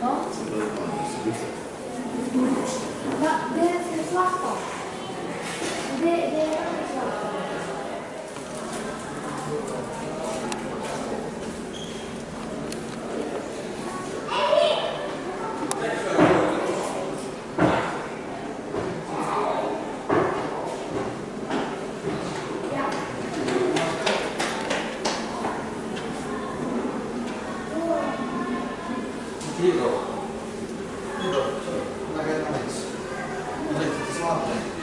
Tá no? Te slapen.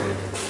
Wim!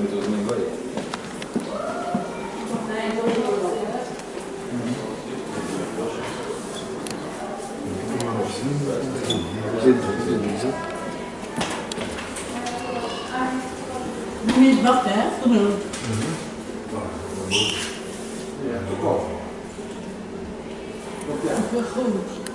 мы тут не говорим. Ja, hè? Voldoende. Ja, toch wel. Ja, goed.